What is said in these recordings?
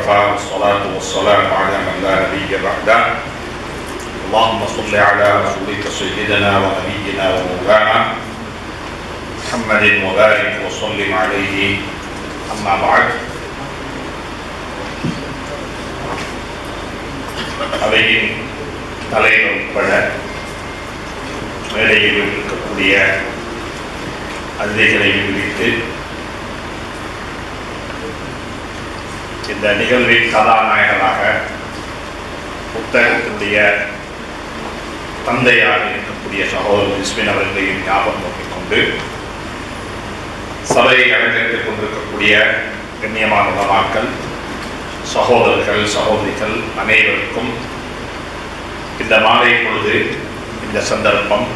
الحمد لله وكفى والصلاة والسلام على من لا نبي بعده اللهم صل على رسولك سيدنا ونبينا ومولانا محمد وبارك وسلم عليه أما بعد அவையின் தலைவர் உட்பட மேடையில் இருக்கக்கூடிய அதிதிகளை விடுவித்து இந்த நிகழ்வின் கதாநாயகராக புத்தகத்தினுடைய தந்தையாக இருக்கக்கூடிய சகோதரர் விஸ்மின் அவர்களையும் ஞாபகம் நோக்கிக் கொண்டு சபையை அலங்கரித்துக் கொண்டிருக்கக்கூடிய கண்ணியமான உலமாக்கள் சகோதரர்கள் சகோதரிகள் அனைவருக்கும் இந்த மாலை பொழுது இந்த சந்தர்ப்பம்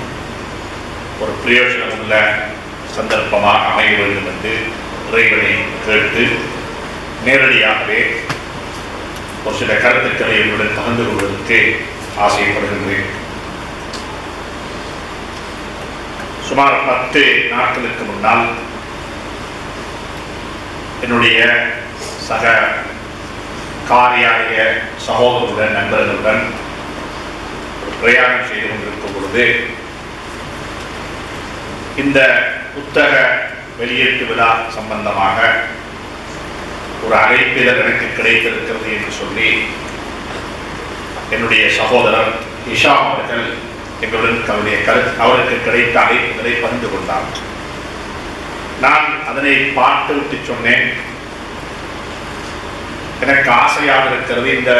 ஒரு பிரயோஜனமுள்ள சந்தர்ப்பமாக அமைய வேண்டும் என்று இறைவனை கேட்டு நேரடியாகவே ஒரு சில கருத்துக்களை என்னுடன் பகிர்ந்து கொள்வதற்கு ஆசைப்படுகின்றேன். சுமார் பத்து நாட்களுக்கு முன்னால் என்னுடைய சக காரியாலய சகோதரருடன் நண்பர்களுடன் பிரயாணம் செய்து கொண்டிருக்கும் பொழுது இந்த புத்தக வெளியீட்டு விழா சம்பந்தமாக ஒரு அழைப்பிதழ் எனக்கு கிடைத்திருக்கிறது என்று சொல்லி என்னுடைய சகோதரர் இஷா அவர்கள் எங்களுடன் அவருடைய கரு அவருக்கு கிடைத்த அழைப்புகளை பகிர்ந்து கொண்டார். நான் அதனை பார்த்து விட்டு சொன்னேன். எனக்கு ஆசையாக இருக்கிறது இந்த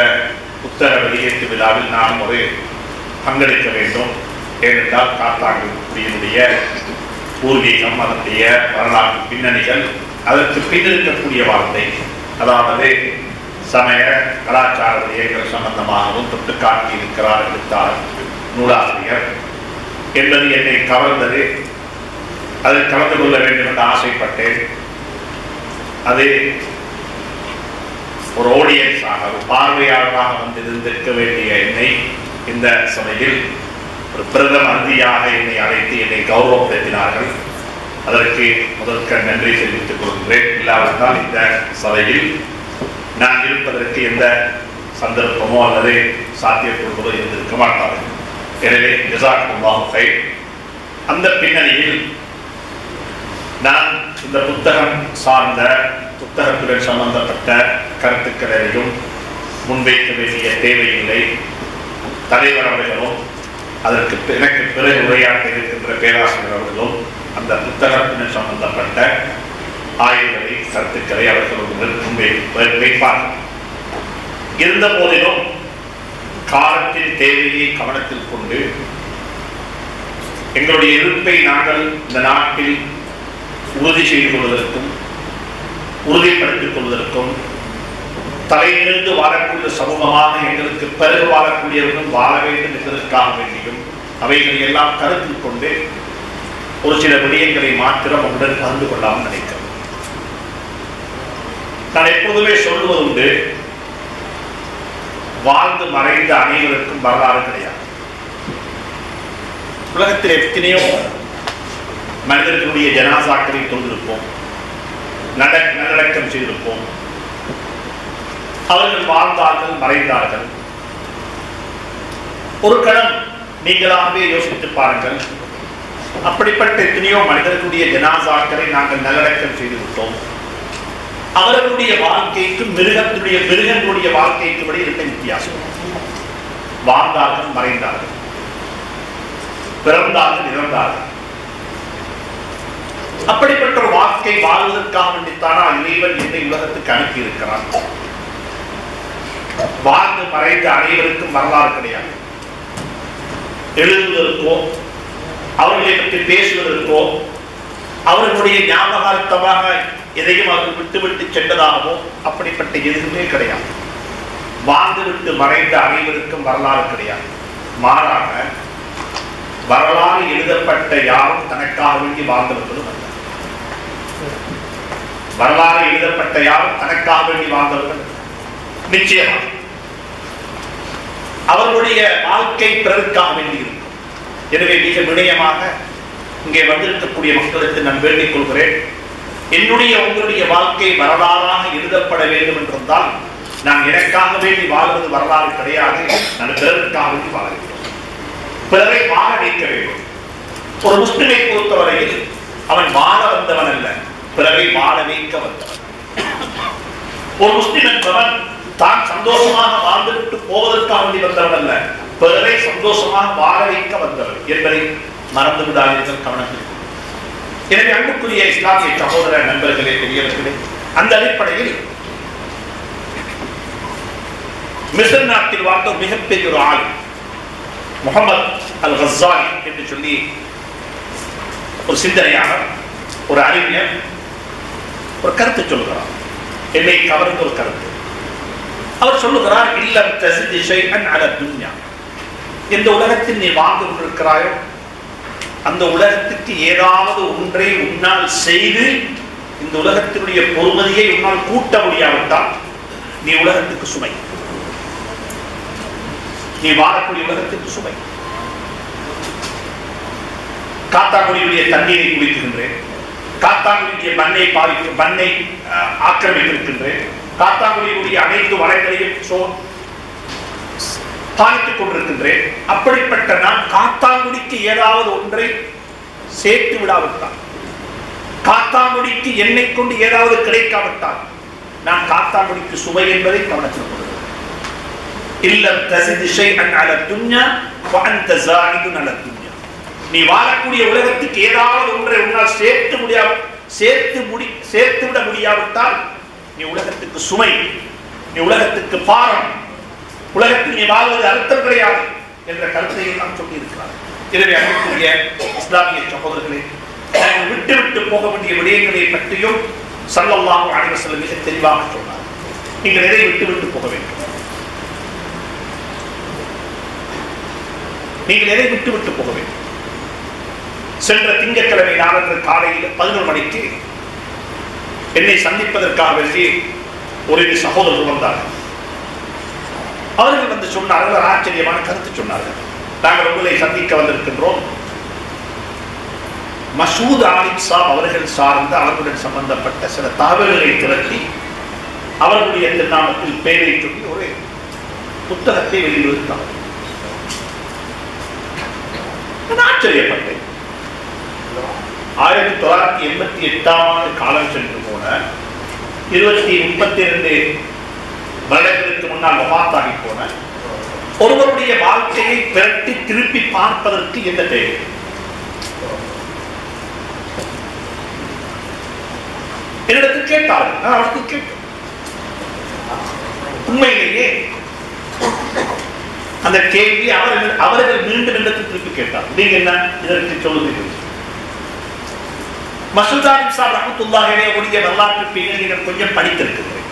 புத்தக வெளியீட்டு விழாவில் நான் ஒரு பங்கெடுக்க வேண்டும். ஏனென்றால் காத்தாங்குடியினுடைய பூர்வீகம் அதனுடைய வரலாற்று பின்னணிகள் அதற்கு பின்னிருக்கக்கூடிய வார்த்தை. அதாவது சமய கலாச்சார விடயங்கள் சம்பந்தமாகவும் தொட்டு காட்டி இருக்கிறார் எழுத்தாளர் நூலாசிரியர் என்பது என்னை கவர்ந்தது. அதில் கலந்து கொள்ள வேண்டும் என்று ஆசைப்பட்டேன். அது ஒரு ஆடியன்ஸாக ஒரு பார்வையாளராக வந்து இருந்திருக்க வேண்டிய என்னை இந்த சபையில் ஒரு பிரதம அதிதியாக என்னை அழைத்து என்னை கௌரவப்படுத்தினார்கள். அதற்கு முதற்க நன்றி தெரிவித்துக் கொள்கிறேன். இல்லாவிட்டால் இந்த சபையில் நான் இருப்பதற்கு எந்த சந்தர்ப்பமோ அல்லது சாத்தியப்படுவதோ இருந்திருக்க மாட்டார்கள் எனவே ஜசாக்குல்லாஹை அந்த பின்னணியில் நான் இந்த புத்தகம் சார்ந்த புத்தகத்துடன் சம்பந்தப்பட்ட கருத்துக்களையும் முன்வைக்க வேண்டிய தேவையில்லை. தலைவர் அவர்களும் அதற்கு எனக்கு பிறகு உரையாற்ற இருக்கின்ற பேராசிரியர் அவர்களும் அந்த புத்தகத்தினர் சம்பந்தப்பட்ட ஆய்வுகளை கருத்துக்களை அவர்கள் வைப்பார். இருந்த போதிலும் காலத்தின் தேவையை கவனத்தில் கொண்டு எங்களுடைய இருப்பை நாங்கள் இந்த நாட்டில் உறுதி செய்து கொள்வதற்கும் உறுதிப்படுத்திக் கொள்வதற்கும் தலையிலிருந்து வாழக்கூடிய சமூகமாக எங்களுக்கு பிறகு வாழக்கூடியவர்கள் வாழ வேண்டும் என்பதற்காக வேண்டியும் அவைகளை எல்லாம் கருத்தில் கொண்டு ஒரு சில விடயங்களை மாத்திரம் உடன் கலந்து கொள்ளாமல் நினைக்கிறேன் நான் எப்போதுமே சொல்லுவதுண்டு வாழ்ந்து மறைந்த அனைவருக்கும் வரலாறு கிடையாது. உலகத்தில் எத்தனையோ மனிதர்களுடைய ஜனாசாக்களை தொழிலிருப்போம் நட நல்லடக்கம் செய்திருப்போம். அவர்கள் வாழ்ந்தார்கள் மறைந்தார்கள். ஒரு கணம் நீங்களாகவே யோசித்து பாருங்கள் அப்படிப்பட்ட எத்தனையோ மனிதர்களுடைய ஜனாசாக்களை நாங்கள் நல்லடக்கம் செய்து விட்டோம். அவர்களுடைய வாழ்க்கைக்கும் மிருகத்துடைய மிருகங்களுடைய வாழ்க்கைக்கும் இடையே இருந்த வித்தியாசம். வாழ்ந்தார்கள் மறைந்தார்கள். பிறந்தார்கள் இறந்தார்கள். அப்படிப்பட்ட ஒரு வாழ்க்கை வாழ்வதற்காக வேண்டித்தானா இறைவன் என்னை உலகத்துக்கு அனுப்பி இருக்கிறான் வாழ்ந்து மறைந்த அனைவருக்கும் வரலாறு கிடையாது. எழுதுவதற்கோ அவர்களை பற்றி பேசுவதற்கோ அவர்களுடைய ஞாபகார்த்தமாக எதையும் அவர்கள் விட்டுவிட்டு சென்றதாகவோ அப்படிப்பட்ட எதுவுமே கிடையாது. வாழ்ந்து விட்டு மறைந்த அனைவருக்கும் வரலாறு கிடையாது. மாறாக வரலாறு எழுதப்பட்ட யாரும் தனக்காக வேண்டி வாழ்ந்தவர்களும் அல்ல. வரலாறு எழுதப்பட்ட யாரும் தனக்காக வேண்டி வாழ்ந்தவர்கள் நிச்சயமாக. அவர்களுடைய வாழ்க்கை பிறருக்காக வேண்டி இருக்கும். எனவே மிக விடயமாக இங்கே வந்திருக்கக்கூடிய மக்களுக்கு நான் வேண்டிக் கொள்கிறேன். என்னுடைய உங்களுடைய வாழ்க்கை வரலாறாக எழுதப்பட வேண்டும் என்றிருந்தால் நான் எனக்காக வேண்டி வாழ்வது வரலாறு கிடையாது. நான் பிறருக்காக வேண்டி வாழ்கிறேன் பிறரை வாழ வைக்க வேண்டும். ஒரு முஸ்லிமை பொறுத்தவரையில் அவன் வாழ வந்தவன் அல்ல பிறரை வாழ வைக்க வந்தவன். ஒரு முஸ்லிம் என்பவன் தான் சந்தோஷமாக வாழ்ந்துவிட்டு போவதற்காக வேண்டி வந்தவன் அல்ல. பிறரை சந்தோஷமாக வாழ வைக்க வந்தவர் என்பதை மறந்து விடாதீர்கள் கவனத்தில் எனவே அன்புக்குரிய இஸ்லாமிய சகோதர நண்பர்களே பெரியவர்களே அந்த அடிப்படையில் மிசர் நாட்டில் வாழ்ந்த மிகப்பெரிய ஒரு ஆள் முகமது அல் ஹசாலி என்று சொல்லி ஒரு சிந்தனையாளர் ஒரு அறிஞர் ஒரு கருத்து சொல்கிறார் என்னை கவர்ந்த ஒரு கருத்து. அவர் சொல்லுகிறார் இல்லம் தசிதி அன் அல துன்யா. எந்த உலகத்தில் நீ வாழ்ந்து கொண்டிருக்கிறாயோ அந்த உலகத்துக்கு ஏதாவது ஒன்றை உன்னால் செய்து இந்த உலகத்தினுடைய பொறுமதியை உன்னால் கூட்ட முடியாவிட்டால் நீ உலகத்துக்கு சுமை. நீ வாழக்கூடிய உலகத்துக்கு சுமை. காத்தாங்குடியுடைய தண்ணீரை குடிக்கின்றேன் காத்தாங்குடியுடைய மண்ணை பாதிக்கும் மண்ணை அஹ், ஆக்கிரமித்திருக்கின்றேன். காத்தாங்குடியுடைய அனைத்து வளங்களையும் சோ கொண்டிருக்கின்றேன். அப்படிப்பட்ட நான் காத்தாங்குடிக்கு ஏதாவது ஒன்றை சேர்த்து விடாவிட்டால் காத்தாங்குடிக்கு என்னை கொண்டு ஏதாவது கிடைக்காவிட்டால் நான் காத்தாங்குடிக்கு சுவை என்பதை கவனத்தில் கொள்கிறேன் இல்லம் தசிது ஷைஅன் அல துன்யா வஅன்த ஜாஹிதுன் அல துன்யா. நீ வாழக்கூடிய உலகத்துக்கு ஏதாவது ஒன்றை உன்னால் சேர்த்து முடியா சேர்த்து முடி சேர்த்து விட முடியாவிட்டால் நீ உலகத்துக்கு சுமை நீ உலகத்துக்கு பாரம் உலகத்தில் நீ வாழ்வது அர்த்தம் கிடையாது என்ற கருத்தையை நாம் சொல்லியிருக்கிறார். எனவே அன்புக்குரிய இஸ்லாமிய சகோதரர்களே நாங்கள் விட்டு விட்டு போக வேண்டிய விடயங்களை பற்றியும் சல்லல்லாஹு அலைஹி சில மிக தெளிவாக சொன்னார். நீங்கள் எதை விட்டு விட்டு போக வேண்டும்? நீங்கள் எதை விட்டு விட்டு போக வேண்டும்? சென்ற திங்கட்கிழமை நாளன்று காலையில் பதினொரு மணிக்கு என்னை சந்திப்பதற்காக வேண்டி ஒரு சகோதரர் வந்தார்கள் அவர்கள் வந்து சொன்னார்கள் ஆச்சரியமான கருத்து சொன்னார்கள். நாங்கள் உங்களை சந்திக்க வந்திருக்கின்றோம். மசூத் ஆலிம் சாப் அவர்கள் சார்ந்த அவர்களுடன் சம்பந்தப்பட்ட சில தகவல்களை திரட்டி அவர்களுடைய திருநாமத்தில் பேரை சொல்லி ஒரு புத்தகத்தை வெளியிடுவதற்காக ஆச்சரியப்பட்டேன். ஆயிரத்தி தொள்ளாயிரத்தி எண்பத்தி எட்டாம் ஆண்டு காலம் சென்று போன இருபத்தி முப்பத்தி இரண்டு வருடங்களுக்கு முன்னால் வபாத்தாகி போன ஒருவருடைய வாழ்க்கையை திரட்டி திருப்பி பார்ப்பதற்கு என்ன தேவை? என்னிடத்தில் கேட்டாள் நான் அவருக்கு கேட்டேன். உண்மையிலேயே அந்த கேள்வி அவர்கள் அவர்கள் மீண்டும் என்னிடத்தில் திருப்பி கேட்டார். நீங்க என்ன இதற்கு சொல்லுகிறீர்கள்? மசூதாரின் சார் ரஹமத்துல்லாஹிலே உடைய வரலாற்று பின்னணிகள் கொஞ்சம் படித்திருக்கிறேன்.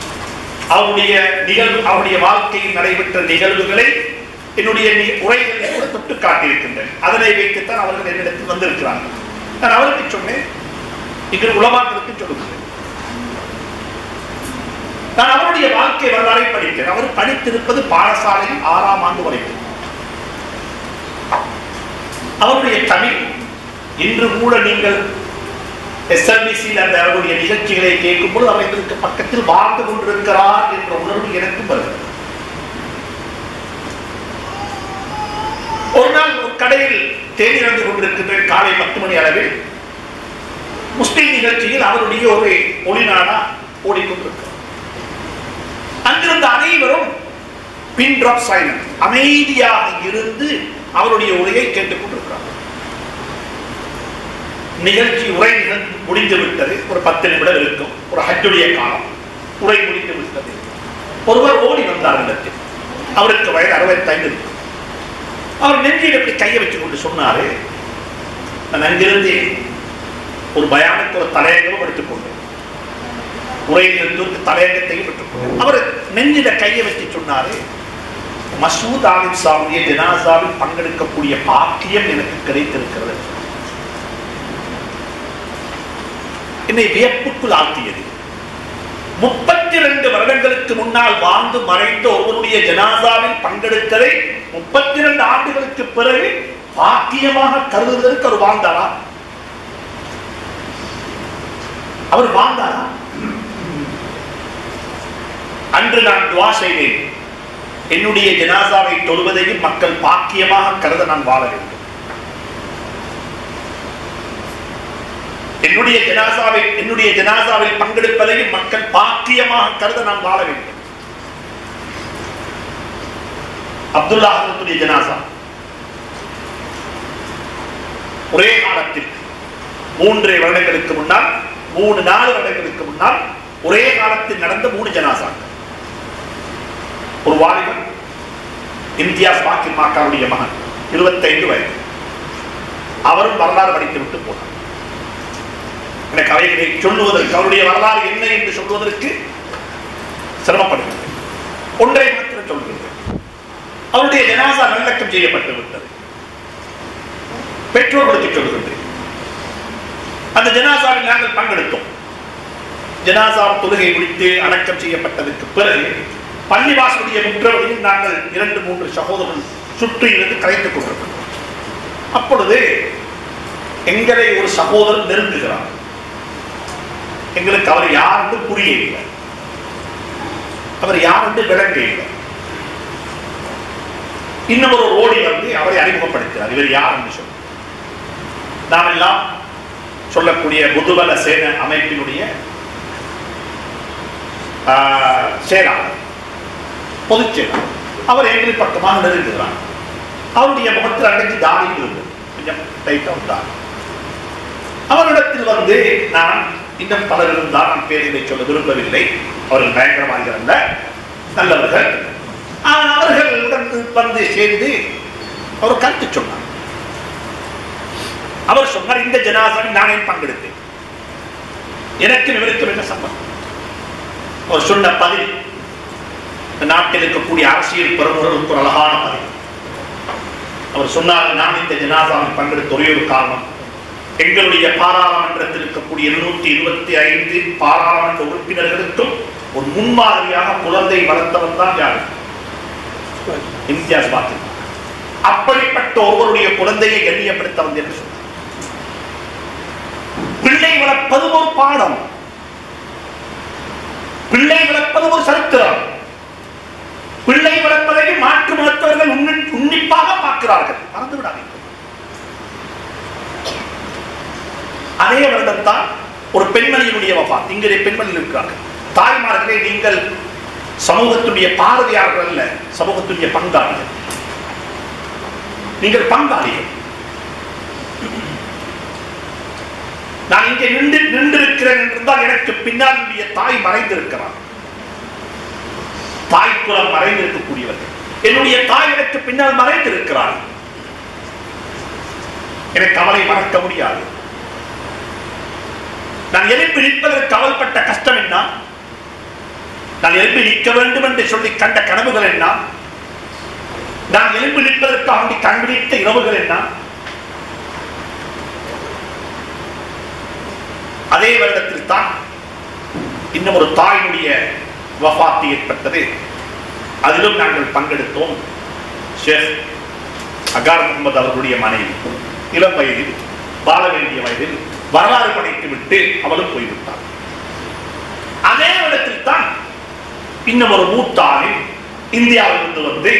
அவருடைய நிகழ்வு அவருடைய வாழ்க்கையில் நடைபெற்ற நிகழ்வுகளை என்னுடைய நி- உரைகளை கூட தொட்டு காட்டியிருக்கின்றேன். அதனை வைத்துத்தான் அவர்கள் என்னிடத்தில் வந்திருக்கிறார்கள். நான் அவருக்கு சொன்னேன். நீங்கள் உலமாக்களுக்கு சொல்லுகிறேன் நான் அவருடைய வாழ்க்கை வரலாறை படித்தேன். அவர் படித்திருப்பது பாடசாலையில் ஆறாம் ஆண்டு வரைக்கும் அவருடைய தமிழ் இன்று கூட நீங்கள் எஸ்எல்பிசியில் அந்த அவருடைய நிகழ்ச்சிகளை கேட்கும்போது அவர் எங்களுக்கு பக்கத்தில் வாழ்ந்து கொண்டிருக்கிறார் என்ற உணர்வு எனக்கு வருகிறது ஒரு நாள் ஒரு கடையில் தேநீர் வந்து கொண்டிருக்கின்றேன் காலை பத்து மணி அளவில் முஸ்லீம் நிகழ்ச்சியில் அவருடைய ஒரு ஒளிநாடா ஓடிக்கொண்டிருக்கிறார் அங்கிருந்த அனைவரும் பின் ட்ராப் சைலண்ட் அமைதியாக இருந்து அவருடைய உரையை கேட்டுக் கொண்டிருக்கிறார் நிகழ்ச்சி உரை முடிந்து விட்டது ஒரு பத்து நிமிடம் இருக்கும். ஒரு ஹஜ்ஜுடைய காலம். உரை முடிந்து விட்டது ஒருவர் ஓடி வந்தார் இடத்தில். அவருக்கு வயது அறுபத்தைந்து. அவர் நெஞ்சில் எப்படி கையை வச்சு கொண்டு சொன்னாரு? நான் அங்கிருந்து ஒரு பயானத்தை ஒரு தலையங்கமும் எடுத்துக்கொண்டேன் உரையிலிருந்து தலையங்கத்தையும் பெற்றுக்கொண்டேன் அவர் நெஞ்சில கையை வச்சு சொன்னாரு மசூத் ஆலிம் சாவுடைய ஜனாசாவில் பங்கெடுக்கக்கூடிய பாக்கியம் எனக்கு கிடைத்திருக்கிறது. என்னை வியப்புக்குள் ஆழ்த்தியது. முப்பத்தி ரெண்டு வருடங்களுக்கு முன்னால் வாழ்ந்து மறைந்த ஒருவனுடைய ஜனாசாவில் பங்கெடுத்ததை முப்பத்தி ரெண்டு ஆண்டுகளுக்கு பிறகு பாக்கியமாக கருதுவதற்கு அவர் வாழ்ந்தாரா? அவர் வாழ்ந்தாரா? அன்று நான் துவா செய்தேன். என்னுடைய ஜனாசாவை தொழுவதையும் மக்கள் பாக்கியமாக கருத நான் வாழ வேண்டும் என்னுடைய ஜனாசாவில் என்னுடைய ஜனாசாவில் பங்கெடுப்பதையும் மக்கள் பாக்கியமாக கருத நான் வாழ வேண்டும். அப்துல்லா ஹசரத்துடைய ஜனாசா. ஒரே காலத்தில் மூன்றரை வருடங்களுக்கு முன்னால் மூணு நாலு வருடங்களுக்கு முன்னால் ஒரே காலத்தில் நடந்த மூணு ஜனாசாக்கள் ஒரு வாலிபன் இம்தியாஸ் பாக்கில் மாக்காவுடைய மகன் இருபத்தைந்து வயது. அவரும் வரலாறு படித்து விட்டு போனார். அந்த அவைகளை சொல்லுவதற்கு அவருடைய வரலாறு என்ன என்று சொல்வதற்கு சிரமப்படுகிறது ஒன்றை மாத்திரம் சொல்கின்றேன் அவருடைய ஜனாசா நல்லக்கம் செய்யப்பட்டு விட்டது. பெற்றோர்களுக்கு சொல்கின்றேன் அந்த ஜனாசாவில் நாங்கள் பங்கெடுத்தோம். ஜனாசா தொழுகை முடித்து அடக்கம் செய்யப்பட்டதற்கு பிறகு பள்ளிவாசலுடைய முற்றவரையில் நாங்கள் இரண்டு மூன்று சகோதரர்கள் சுற்றி இருந்து கலைத்துக் கொண்டிருக்கிறோம். அப்பொழுது எங்களை ஒரு சகோதரர் நெருங்குகிறார். எங்களுக்கு அவர் யார் என்று புரியவில்லை. அவர் யார் என்று விளங்க இல்லை இன்னும் ஒரு ஓடி வந்து அவரை அறிமுகப்படுத்தார் இவர் யார் என்று சொல்லி நாம் எல்லாம் சொல்லக்கூடிய முதுபல சேன அமைப்பினுடைய ஆஹ், செயலாளர் பொதுச் செயலாளர். அவர் எங்களுக்கு பக்கமாக நெருங்குகிறார். அவருடைய முகத்தில் அடைஞ்சு தாடி இருந்தது கொஞ்சம் டைட்டாக தாடி அவரிடத்தில் வந்து நான் இன்னும் பலரும் தான் நான் சொல்ல விரும்பவில்லை. அவர்கள் பயங்கரமாக அல்ல நல்லவர்கள். ஆனால் அவர்களுடன் வந்து சேர்ந்து அவர் கருத்து சொன்னார். அவர் சொன்னார் இந்த ஜனாசாவில் நானே பங்கெடுத்தேன்? எனக்கு இவருக்கும் என்ன சம்பந்தம்? அவர் சொன்ன பதில் இந்த நாட்டில் இருக்கக்கூடிய அரசியல் பிரமுகர்களுக்கு ஒரு அழகான பதில். அவர் சொன்னார் நான் இந்த ஜனாசாவில் பங்கெடுத்த ஒரே ஒரு காரணம் எங்களுடைய பாராளுமன்றத்தில் இருக்கக்கூடிய இருநூத்தி இருபத்தி ஐந்து பாராளுமன்ற உறுப்பினர்களுக்கும் ஒரு முன்மாதிரியாக குழந்தை வளர்த்தவன் தான் யார்? இம்தியாஸ் பாத்திமா அப்படிப்பட்ட ஒருவருடைய குழந்தையை கண்ணியப்படுத்த வந்து என்று பிள்ளை வளர்ப்பது ஒரு பாடம். பிள்ளை வளர்ப்பது ஒரு சரித்திரம். பிள்ளை வளர்ப்பதை மாற்று மருத்துவர்கள் உன்னி- உன்னிப்பாக பார்க்கிறார்கள். மறந்து விடாதீர்கள் அதே வருடம் தான் ஒரு பெண்மணியினுடைய வஃபாத் இங்கே பெண்மணியில் இருக்கிறார்கள் தாய்மார்களே நீங்கள் சமூகத்துடைய பார்வையாளர்கள் அல்ல சமூகத்துடைய பங்காளிகள். நீங்கள் பங்காளிகள். நான் இங்கே நின்று நின்றிருக்கிறேன் என்றால் எனக்கு பின்னால் என்னுடைய தாய் மறைந்திருக்கிறார் தாய் குலம் மறைந்திருக்கக்கூடியவர்கள். என்னுடைய தாய் எனக்கு பின்னால் மறைந்திருக்கிறார் எனக்கு அவளை மறக்க முடியாது. நான் எழுப்பி நிற்பதற்கு கவல்பட்ட கஷ்டம் என்ன? நான் எழுப்பி நிற்க வேண்டும் என்று சொல்லி கண்ட கனவுகள் என்ன? நான் எழுப்பி நிற்பதற்காக வேண்டி கண்பிடித்த இரவுகள் என்ன? அதே வருடத்தில் தான் இன்னும் ஒரு தாயினுடைய வஃபாத்து ஏற்பட்டது. அதிலும் நாங்கள் பங்கெடுத்தோம். ஷேக் அகார் முகமது அவர்களுடைய மனைவி. இளம் வயதில் வாழ வேண்டிய வயதில் வரலாறு படைத்து விட்டு அவளும் போய்விட்டார் அதே இடத்தில் தான் இன்னும் ஒரு மூத்தாளில் இந்தியாவிலிருந்து வந்து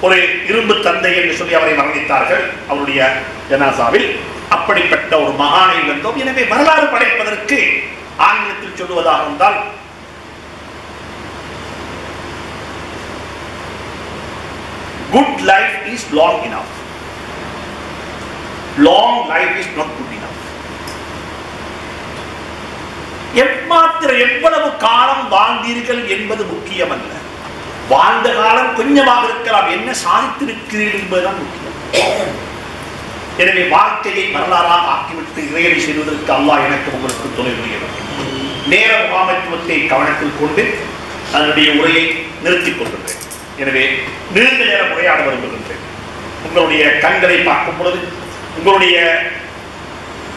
ஒரு இரும்பு தந்தை என்று சொல்லி அவரை மரணித்தார்கள் அவருடைய ஜனாசாவில். அப்படிப்பட்ட ஒரு மகானை இருந்தோம் எனவே வரலாறு படைப்பதற்கு ஆங்கிலத்தில் சொல்லுவதாக இருந்தால் good life is long enough long life is not good enough எம்மாத்திர எவ்வளவு காலம் வாழ்ந்தீர்கள் என்பது முக்கியமல்ல. வாழ்ந்த காலம் கொஞ்சமாக இருக்கலாம். என்ன சாதித்திருக்கிறீர்கள் என்பதுதான் முக்கியம். எனவே வாழ்க்கையை வரலாறாக ஆக்கிவிட்டு இறையடி செய்வதற்கு அல்லாஹ் எனக்கு உங்களுக்கு துணை புரிய நேர முகாமைத்துவத்தை கவனத்தில் கொண்டு அதனுடைய உரையை நிறுத்திக் கொள்கின்றேன். எனவே நீண்ட நேரம் உரையாட விரும்புகின்றேன். உங்களுடைய கண்களை பார்க்கும் பொழுது உங்களுடைய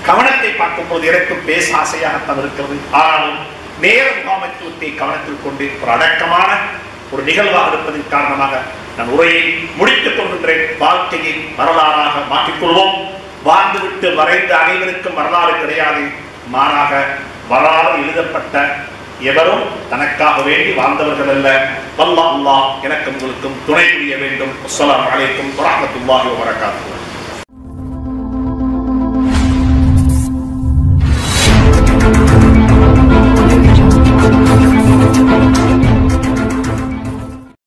கவனத்தை பார்க்கும் போது எனக்கும் பேச ஆசையாகத்தான் இருக்கிறது ஆனாலும் நேர முகாமத்துவத்தை கவனத்தில் கொண்டு ஒரு அடக்கமான ஒரு நிகழ்வாக இருப்பதன் காரணமாக நான் உரையை முடித்துக் கொள்கின்றேன். வாழ்க்கையை வரலாறாக மாற்றிக்கொள்வோம் வாழ்ந்துவிட்டு வரைந்த அனைவருக்கும் வரலாறு கிடையாது. மாறாக வரலாறு எழுதப்பட்ட எவரும் தனக்காக வேண்டி வாழ்ந்தவர்கள் அல்ல. வல்லா அல்லா எனக்கு உங்களுக்கும் துணை புரிய வேண்டும். அஸ்ஸலாமு அலைக்கும் வரஹ்மத்துல்லாஹி வபரகாத்துஹு.